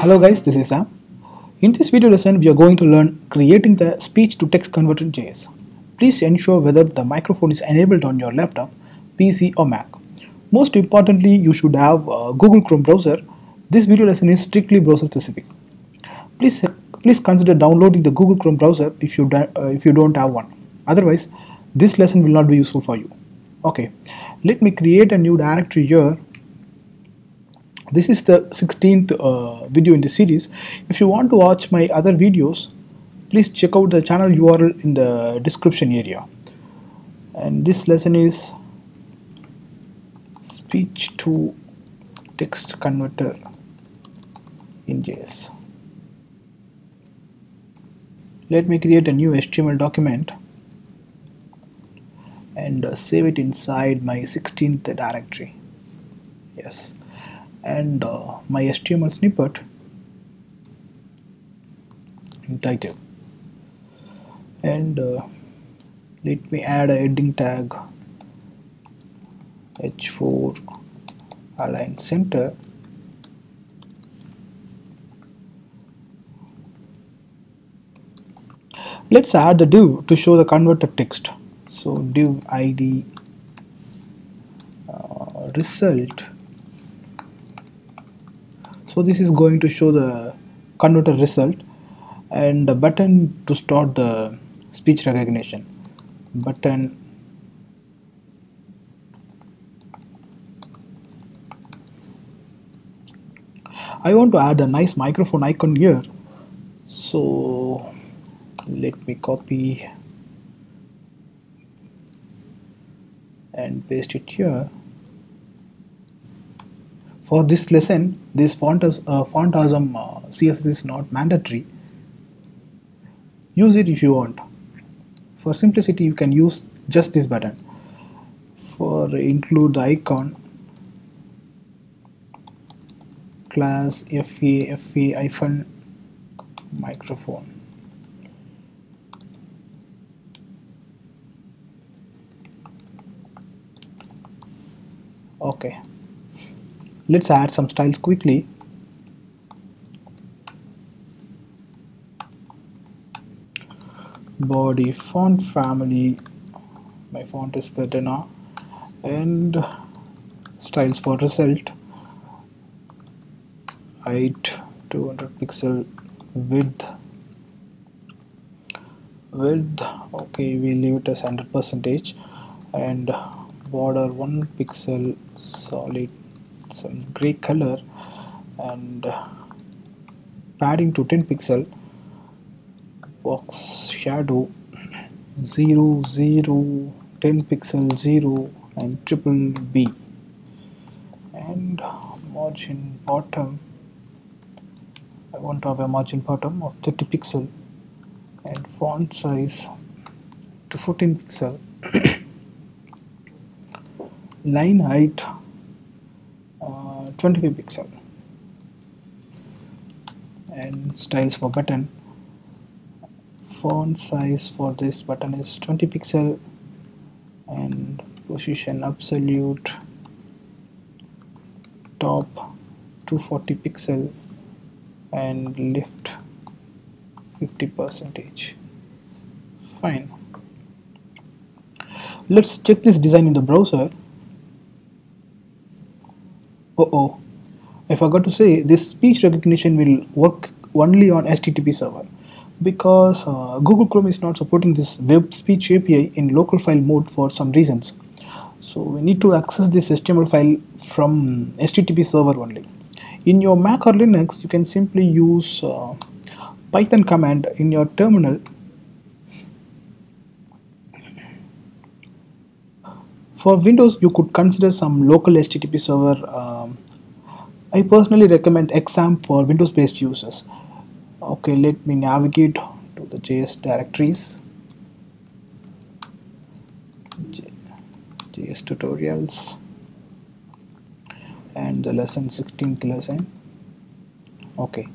Hello guys, this is Sam. In this video lesson, we are going to learn creating the speech to text converter JS. Please ensure whether the microphone is enabled on your laptop, PC or Mac. Most importantly, you should have a Google Chrome browser. This video lesson is strictly browser specific. Please please consider downloading the Google Chrome browser if you uh, if you don't have one. Otherwise, this lesson will not be useful for you. Okay, let me create a new directory here this is the 16th uh, video in the series. If you want to watch my other videos please check out the channel url in the description area. And this lesson is speech to text converter in JS let me create a new HTML document and uh, save it inside my 16th directory. Yes and uh, my HTML snippet title. And uh, let me add a heading tag. H4 align center. Let's add the div to show the converted text. So div id uh, result so this is going to show the converter result and the button to start the speech recognition. Button. I want to add a nice microphone icon here. So let me copy and paste it here for this lesson this font is uh, uh, css is not mandatory. Use it if you want. For simplicity you can use just this button. For include the icon class fa fa hyphen microphone. Okay let's add some styles quickly. Body font family. My font is Verdana and styles for result. Height 200 pixel width. Width okay we leave it as 100 percentage. And border 1 pixel solid some gray color and padding to 10 pixel box shadow 0 0 10 pixel 0 and triple B. And margin bottom I want to have a margin bottom of 30 pixel and font size to 14 pixel. Line height uh, 25 pixel. And styles for button. Font size for this button is 20 pixel. And position absolute. Top 240 pixel. And lift 50 percentage. Fine. Let's check this design in the browser oh I forgot to say this speech recognition will work only on HTTP server. Because uh, Google Chrome is not supporting this web speech API in local file mode for some reasons. So we need to access this HTML file from HTTP server only. In your Mac or Linux you can simply use uh, Python command in your terminal for Windows you could consider some local HTTP server um, I personally recommend XAMPP for Windows based users. Okay let me navigate to the JS directories. JS tutorials. And the lesson 16th lesson. Okay.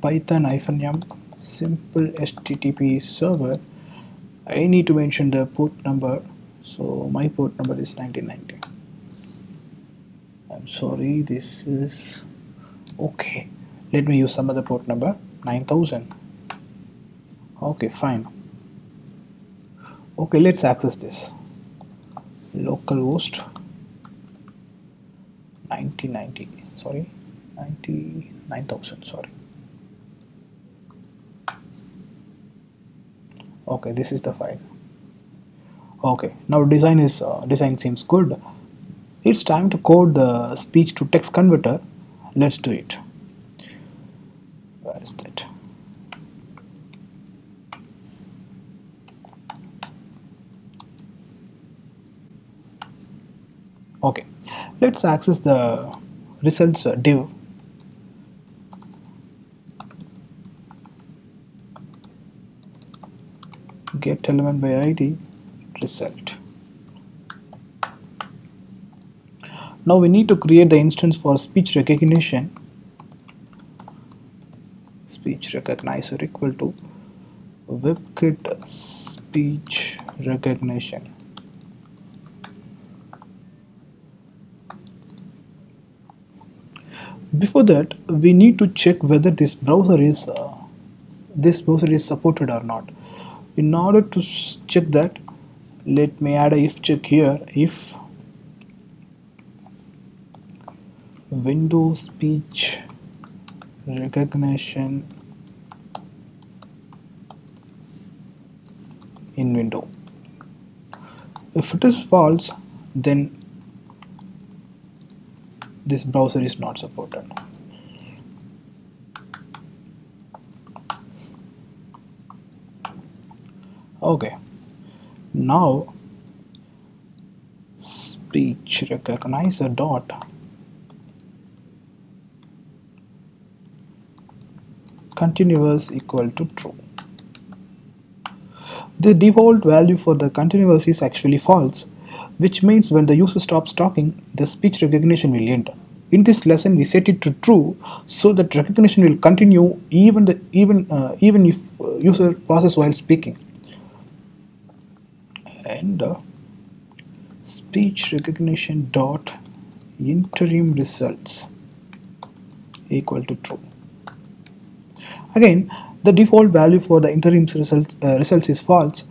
Python hyphen yum simple http server. I need to mention the port number so my port number is 1990 I'm sorry this is okay. Let me use some other port number 9000 okay fine. Okay let's access this. Localhost 9090 sorry 99000 sorry. Okay this is the file okay now design is uh, design seems good. It's time to code the speech to text converter. Let's do it. Where is that? Okay let's access the results div. Get element by id result now we need to create the instance for speech recognition. Speech recognizer equal to webkit speech recognition. Before that we need to check whether this browser is uh, this browser is supported or not. In order to check that let me add a if check here. If Windows speech recognition in window. If it is false then this browser is not supported. Okay now speech recognizer dot. Continuous equal to true. The default value for the continuous is actually false which means when the user stops talking the speech recognition will end. In this lesson we set it to true so that recognition will continue even the even uh, even if uh, user pauses while speaking and uh, speech recognition dot interim results equal to true. Again the default value for the interim results, uh, results is false.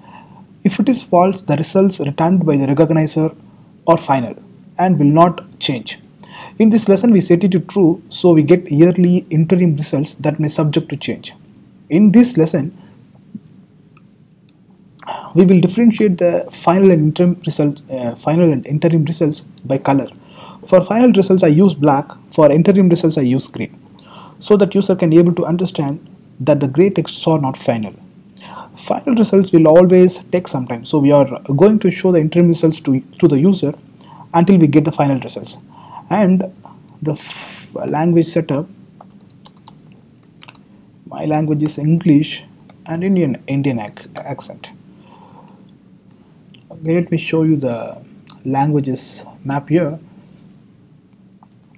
If it is false the results returned by the recognizer are final and will not change. In this lesson we set it to true so we get yearly interim results that may subject to change. In this lesson we will differentiate the final and interim results uh, final and interim results by color. For final results I use black. For interim results I use gray so that user can be able to understand that the gray texts are not final. Final results will always take some time. So we are going to show the interim results to, to the user until we get the final results. And the language setup my language is English and Indian Indian ac accent let me show you the languages map here.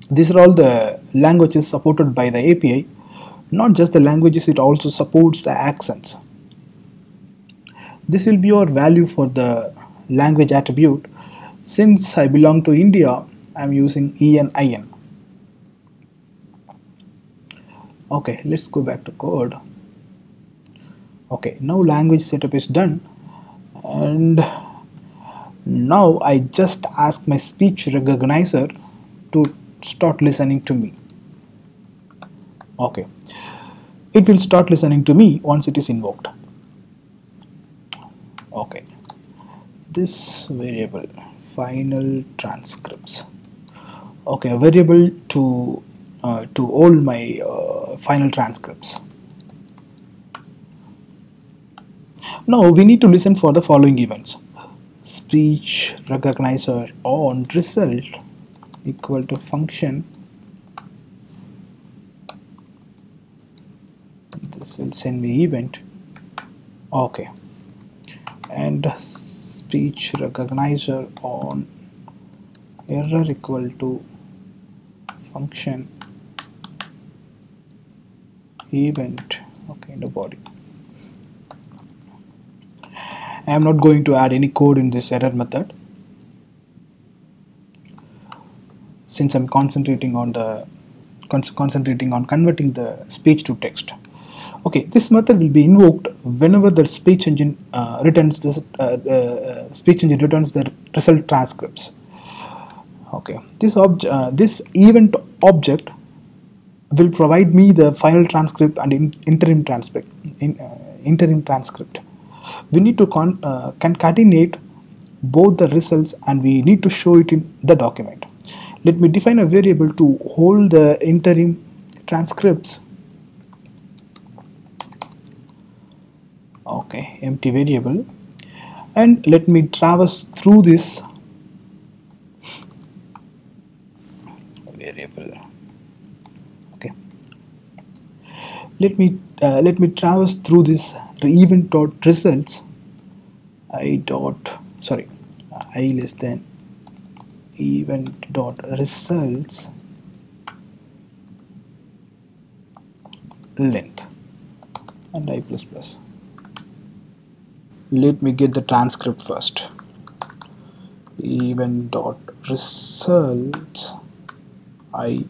These are all the languages supported by the API not just the languages it also supports the accents. This will be your value for the language attribute. Since I belong to India I'm using ENIN okay let's go back to code. Okay now language setup is done. And now I just ask my speech recognizer to start listening to me. Okay. It will start listening to me once it is invoked. Okay. This variable final transcripts. Okay a variable to uh, to all my uh, final transcripts. Now we need to listen for the following events speech recognizer on result equal to function. This will send me event. Okay. And speech recognizer on error equal to function event. Okay in the body I am not going to add any code in this error method. Since I'm concentrating on the con concentrating on converting the speech to text. Okay this method will be invoked whenever the speech engine uh, returns this uh, uh, speech engine returns the result transcripts. Okay this object uh, this event object will provide me the final transcript and in interim transcript in, uh, interim transcript we need to con uh, concatenate both the results and we need to show it in the document. Let me define a variable to hold the interim transcripts. Okay empty variable. And let me traverse through this variable okay let me uh, let me traverse through this event dot results. I dot sorry i less than event dot results length and i plus plus. Let me get the transcript first. Event dot results i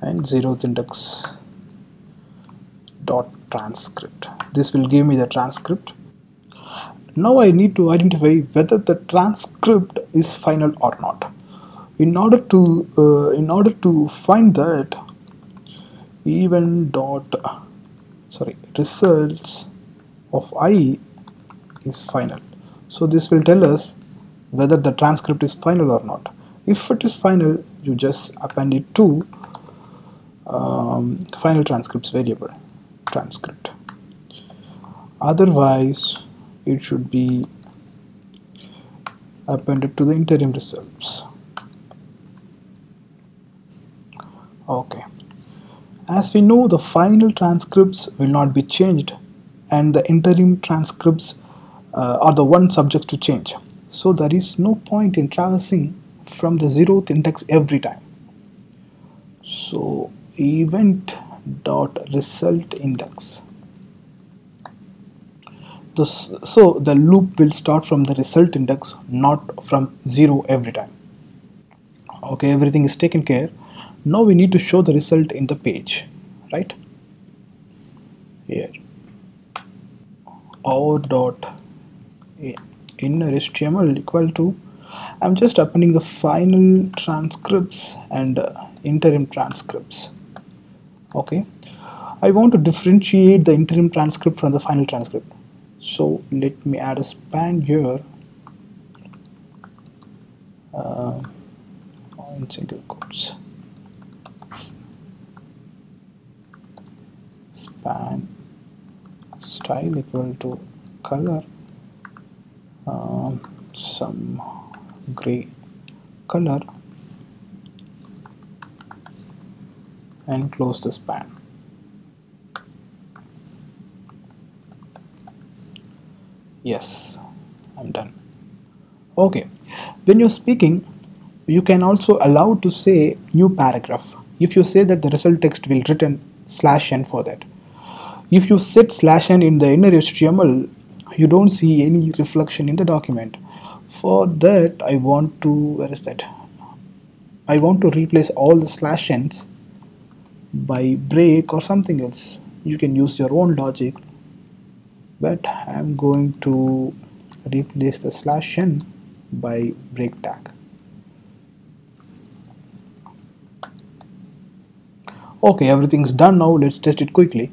and zeroth index dot transcript. This will give me the transcript. Now I need to identify whether the transcript is final or not. In order to uh, in order to find that event dot sorry results of i is final. So this will tell us whether the transcript is final or not. If it is final you just append it to um, final transcripts variable transcript. Otherwise it should be appended to the interim results. Okay. As we know the final transcripts will not be changed and the interim transcripts uh, are the one subject to change. So there is no point in traversing from the zeroth index every time. So event dot result index. This, so the loop will start from the result index not from 0 every time. Okay everything is taken care. Now we need to show the result in the page right? Here. O dot inner HTML equal to I'm just appending the final transcripts and uh, interim transcripts okay. I want to differentiate the interim transcript from the final transcript. So let me add a span here. Uh, in single quotes. Span style equal to color. Um, some gray color and close the span. Yes I'm done. Okay when you're speaking you can also allow to say new paragraph. If you say that the result text will written slash n for that. If you set slash n in the inner HTML you don't see any reflection in the document. For that I want to where is that? I want to replace all the slash n's by break or something else. You can use your own logic. But I'm going to replace the slash n by break tag. Okay everything's done now. Let's test it quickly.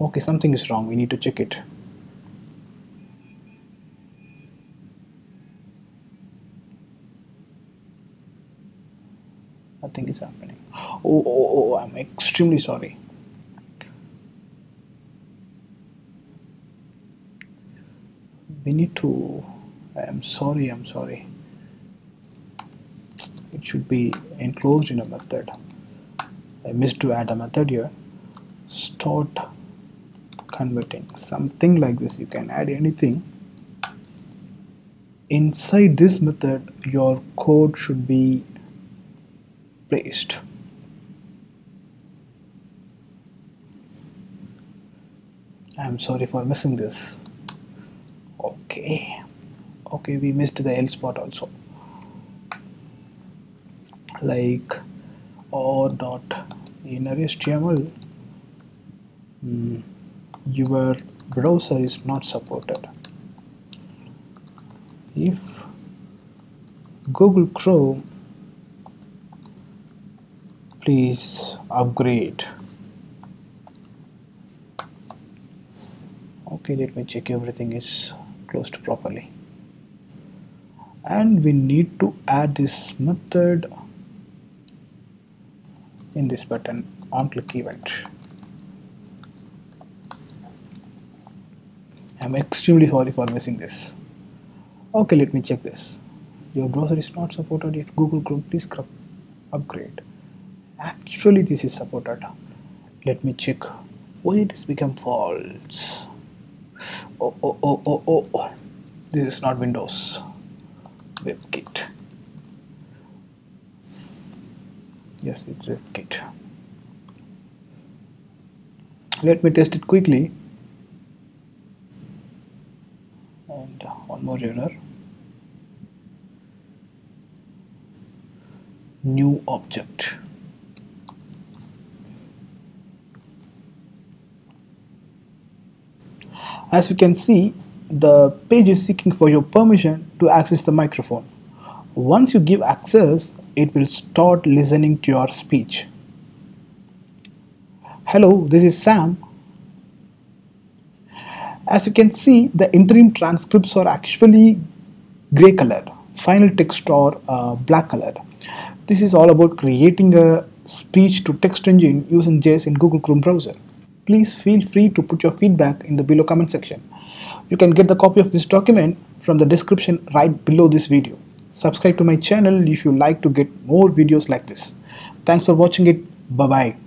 Okay something is wrong. We need to check it nothing is happening. Oh, oh, oh I'm extremely sorry. We need to I'm sorry I'm sorry. It should be enclosed in a method. I missed to add a method here. Start converting. Something like this. You can add anything. Inside this method your code should be placed. I'm sorry for missing this. Okay. Okay we missed the else part also. Like or dot inner HTML mm, your browser is not supported. If Google Chrome please upgrade. Okay let me check everything is closed properly. And we need to add this method in this button on click event. I'm extremely sorry for missing this. Okay let me check this. Your browser is not supported. If Google Chrome please upgrade actually this is supported let me check. Why it has become false? Oh oh oh oh oh this is not Windows. WebKit. Yes it's WebKit. Let me test it quickly. And one more error. New object as you can see the page is seeking for your permission to access the microphone. Once you give access it will start listening to your speech. Hello this is Sam. As you can see the interim transcripts are actually gray colored final text or uh, black colored this is all about creating a speech to text engine using JS in Google Chrome browser. Please feel free to put your feedback in the below comment section. You can get the copy of this document from the description right below this video. Subscribe to my channel if you like to get more videos like this. Thanks for watching it. Bye bye.